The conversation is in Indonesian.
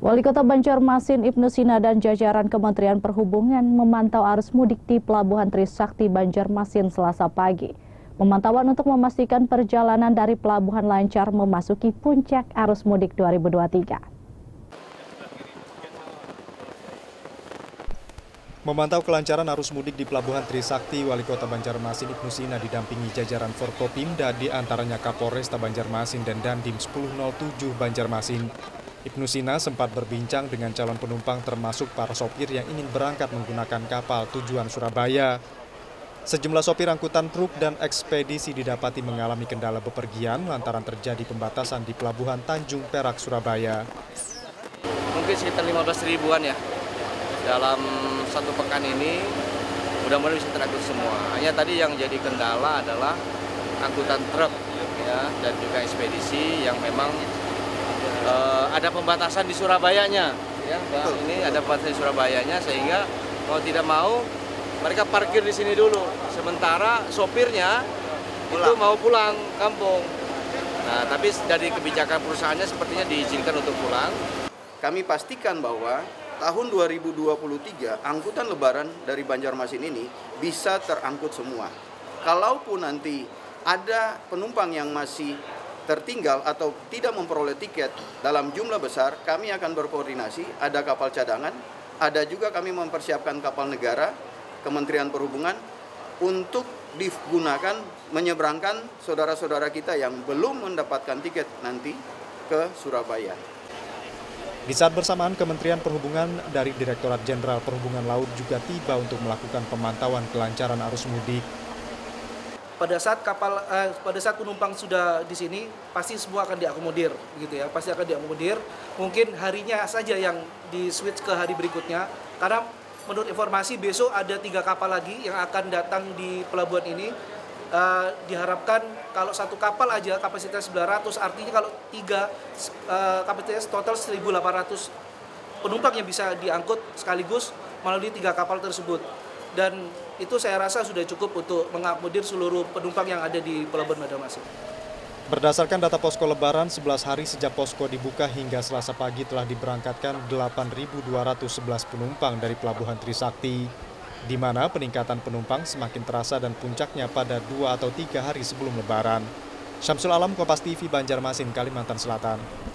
Wali Kota Banjarmasin Ibnu Sina dan jajaran Kementerian Perhubungan memantau arus mudik di Pelabuhan Trisakti Banjarmasin Selasa pagi. Memantauan untuk memastikan perjalanan dari pelabuhan lancar memasuki puncak arus mudik 2023. Memantau kelancaran arus mudik di Pelabuhan Trisakti, Wali Kota Banjarmasin Ibnu Sina didampingi jajaran Forkopimda di antaranya Kapolresta Banjarmasin dan Dandim 1007 Banjarmasin. Ibnu Sina sempat berbincang dengan calon penumpang termasuk para sopir yang ingin berangkat menggunakan kapal tujuan Surabaya. Sejumlah sopir angkutan truk dan ekspedisi didapati mengalami kendala bepergian lantaran terjadi pembatasan di Pelabuhan Tanjung Perak, Surabaya. Mungkin sekitar 15 ribuan ya. Dalam satu pekan ini mudah-mudahan bisa terangkut semua. Hanya tadi yang jadi kendala adalah angkutan truk ya dan juga ekspedisi yang memang ada pembatasan di Surabayanya. Ya Mbak ini ada pembatasan di Surabayanya sehingga mau tidak mau mereka parkir di sini dulu. Sementara sopirnya pulang. itu mau pulang kampung. Nah tapi dari kebijakan perusahaannya sepertinya diizinkan untuk pulang. Kami pastikan bahwa tahun 2023 angkutan lebaran dari Banjarmasin ini bisa terangkut semua. Kalaupun nanti ada penumpang yang masih tertinggal atau tidak memperoleh tiket. Dalam jumlah besar, kami akan berkoordinasi, ada kapal cadangan, ada juga kami mempersiapkan kapal negara, Kementerian Perhubungan, untuk digunakan menyeberangkan saudara-saudara kita yang belum mendapatkan tiket nanti ke Surabaya. Di saat bersamaan Kementerian Perhubungan dari Direktorat Jenderal Perhubungan Laut juga tiba untuk melakukan pemantauan kelancaran arus mudik pada saat kapal eh, pada saat penumpang sudah di sini pasti semua akan diakomodir gitu ya. Pasti akan diakomodir. Mungkin harinya saja yang di switch ke hari berikutnya. Karena menurut informasi besok ada tiga kapal lagi yang akan datang di pelabuhan ini. Uh, diharapkan kalau satu kapal aja kapasitas 900 artinya kalau tiga uh, kapasitas total 1800 penumpang yang bisa diangkut sekaligus melalui tiga kapal tersebut dan itu saya rasa sudah cukup untuk mengakomodir seluruh penumpang yang ada di Pelabuhan Banjarmasin. Berdasarkan data posko lebaran, 11 hari sejak posko dibuka hingga selasa pagi telah diberangkatkan 8.211 penumpang dari Pelabuhan Trisakti, di mana peningkatan penumpang semakin terasa dan puncaknya pada dua atau tiga hari sebelum lebaran. Syamsul Alam, Kompas TV, Banjarmasin, Kalimantan Selatan.